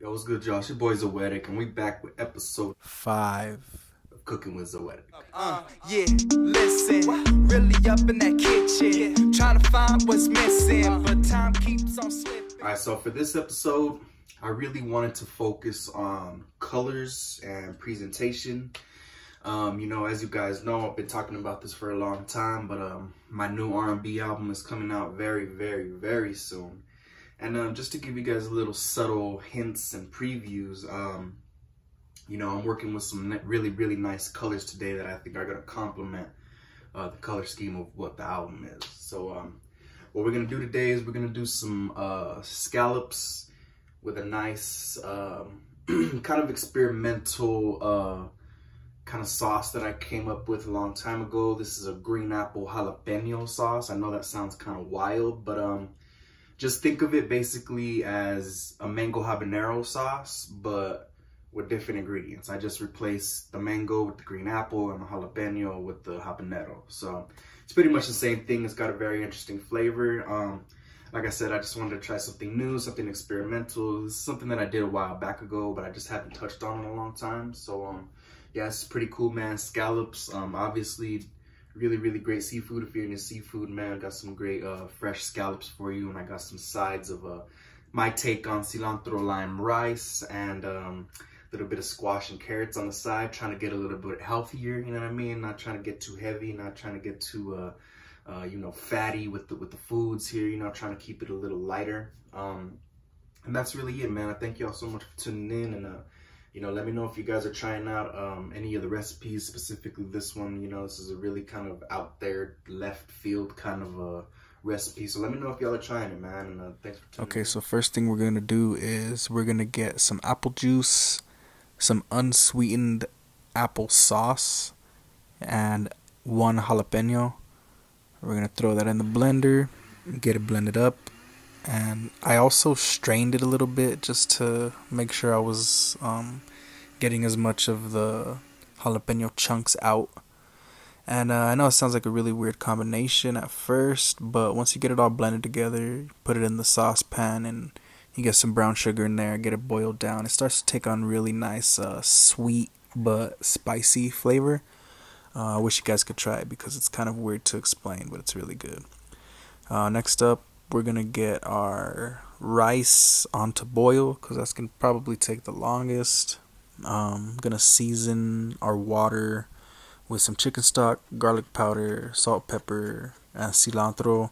Yo, what's good, y'all? It's your boy Zoetic, and we back with episode five of Cooking with Zoetic. Uh, yeah, listen, really up in that kitchen, trying to find what's missing, but time keeps on slipping. All right, so for this episode, I really wanted to focus on colors and presentation. Um, you know, as you guys know, I've been talking about this for a long time, but um, my new R&B album is coming out very, very, very soon. And um, just to give you guys a little subtle hints and previews, um, you know, I'm working with some really, really nice colors today that I think are going to complement uh, the color scheme of what the album is. So um, what we're going to do today is we're going to do some uh, scallops with a nice um, kind of experimental uh, kind of sauce that I came up with a long time ago. This is a green apple jalapeno sauce. I know that sounds kind of wild, but um, just think of it basically as a mango habanero sauce, but with different ingredients. I just replaced the mango with the green apple and the jalapeno with the habanero. So it's pretty much the same thing. It's got a very interesting flavor. Um, like I said, I just wanted to try something new, something experimental. This is something that I did a while back ago, but I just haven't touched on in a long time. So um, yeah, it's pretty cool, man. Scallops, um, obviously really, really great seafood. If you're into seafood, man, I got some great uh, fresh scallops for you. And I got some sides of uh, my take on cilantro lime rice and um, a little bit of squash and carrots on the side, trying to get a little bit healthier, you know what I mean? Not trying to get too heavy, not trying to get too, uh, uh, you know, fatty with the, with the foods here, you know, trying to keep it a little lighter. Um, and that's really it, man. I thank y'all so much for tuning in and, uh, you know, let me know if you guys are trying out um, any of the recipes, specifically this one. You know, this is a really kind of out there, left field kind of a recipe. So let me know if y'all are trying it, man. And uh, thanks for tuning Okay, in. so first thing we're gonna do is we're gonna get some apple juice, some unsweetened apple sauce, and one jalapeno. We're gonna throw that in the blender, get it blended up, and I also strained it a little bit just to make sure I was um, getting as much of the jalapeno chunks out. And uh, I know it sounds like a really weird combination at first, but once you get it all blended together, put it in the saucepan and you get some brown sugar in there, get it boiled down. It starts to take on really nice, uh, sweet but spicy flavor. Uh, I wish you guys could try it because it's kind of weird to explain, but it's really good. Uh, next up, we're gonna get our rice onto boil because that's gonna probably take the longest. Um, gonna season our water with some chicken stock, garlic powder, salt, pepper, and cilantro.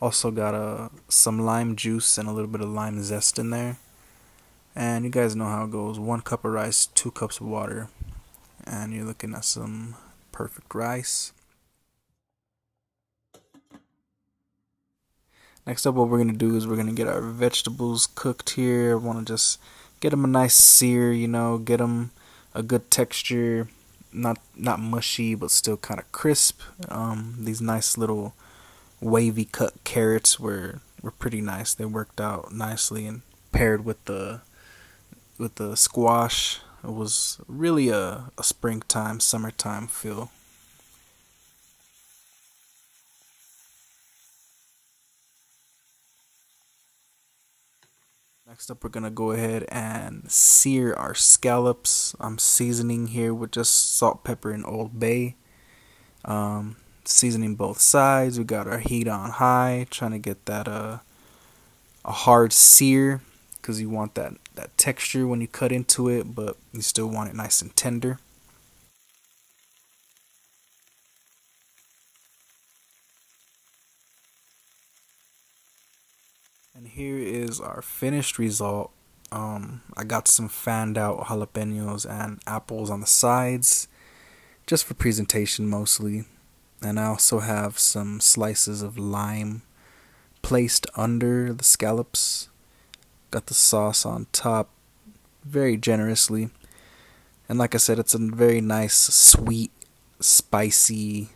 Also got a some lime juice and a little bit of lime zest in there. And you guys know how it goes: one cup of rice, two cups of water, and you're looking at some perfect rice. Next up, what we're gonna do is we're gonna get our vegetables cooked here. I want to just get them a nice sear, you know, get them a good texture, not not mushy, but still kind of crisp. Um, these nice little wavy cut carrots were were pretty nice. They worked out nicely and paired with the with the squash. It was really a, a springtime, summertime feel. Next up, we're gonna go ahead and sear our scallops. I'm seasoning here with just salt, pepper, and Old Bay. Um, seasoning both sides. We got our heat on high, trying to get that uh, a hard sear because you want that that texture when you cut into it, but you still want it nice and tender. And here is our finished result. Um, I got some fanned out jalapenos and apples on the sides, just for presentation mostly. And I also have some slices of lime placed under the scallops. Got the sauce on top very generously. And like I said, it's a very nice, sweet, spicy,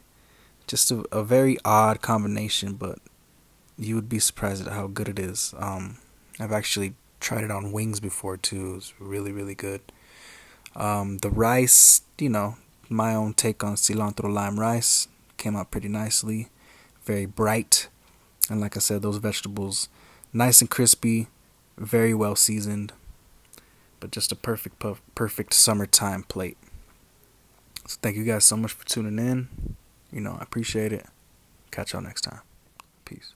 just a, a very odd combination, but you would be surprised at how good it is. Um, I've actually tried it on wings before too. It's really, really good. Um, the rice, you know, my own take on cilantro lime rice came out pretty nicely, very bright, and like I said, those vegetables, nice and crispy, very well seasoned. but just a perfect perfect summertime plate. So thank you guys so much for tuning in. You know, I appreciate it. Catch y'all next time. Peace.